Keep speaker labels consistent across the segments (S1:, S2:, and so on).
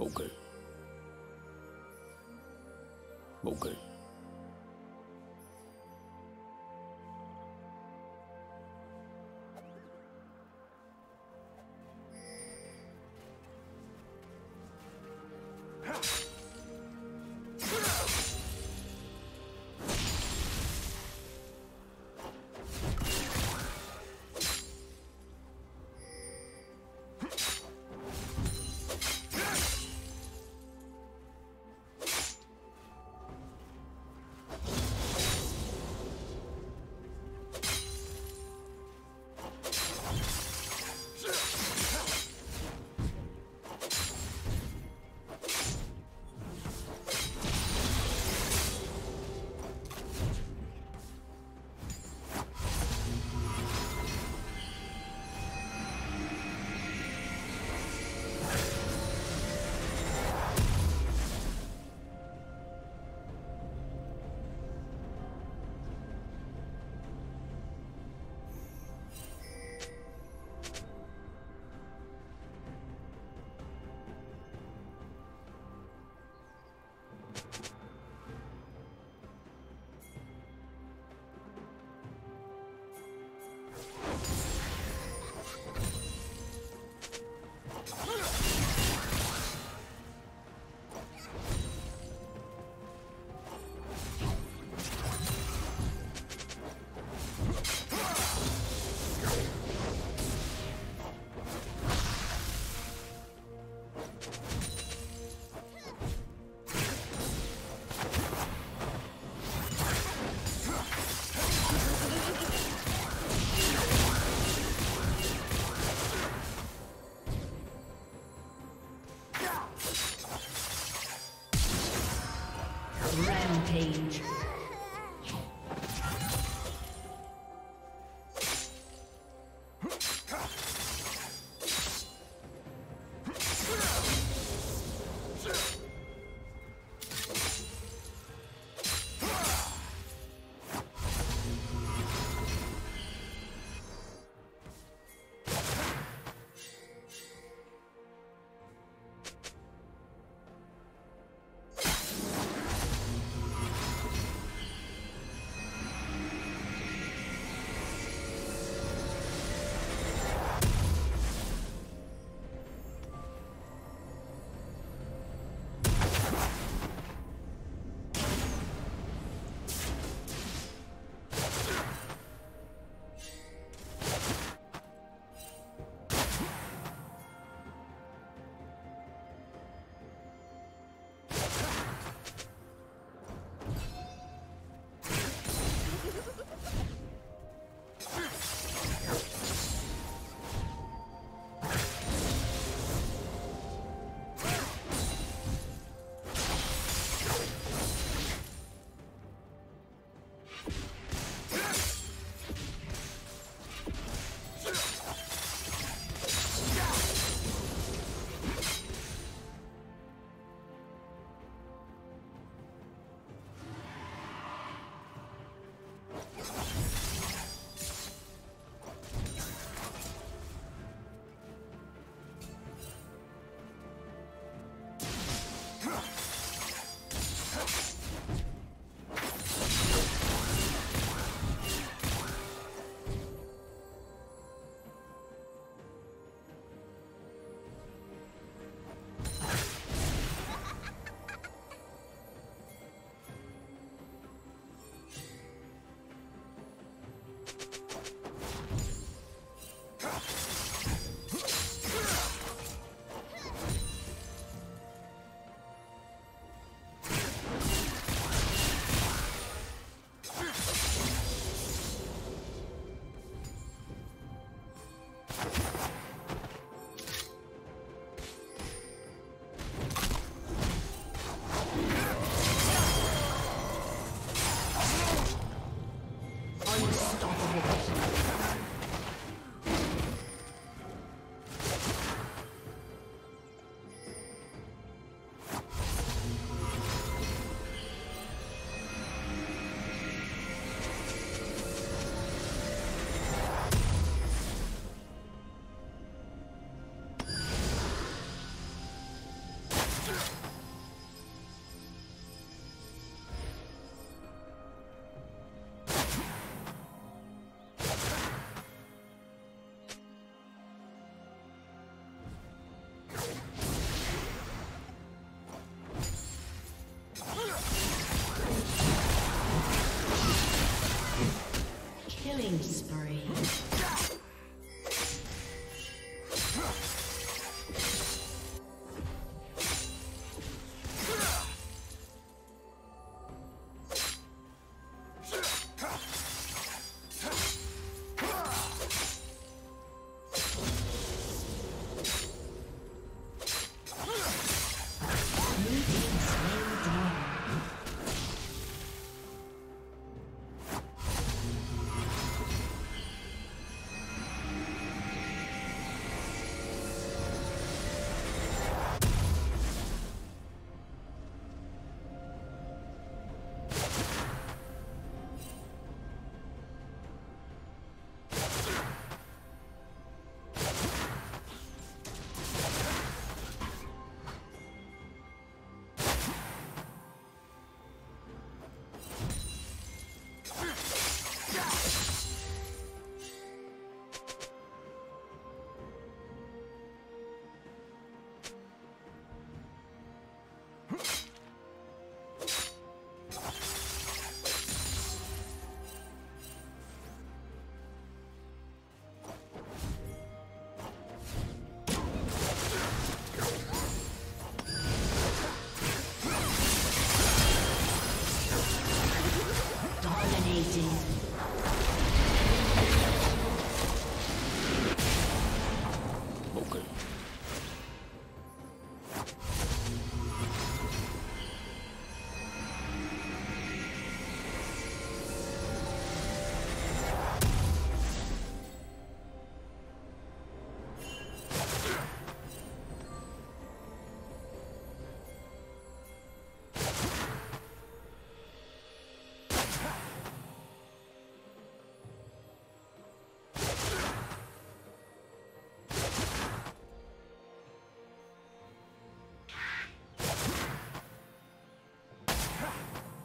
S1: 冇计冇计 Killing spree.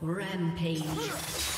S1: Rampage.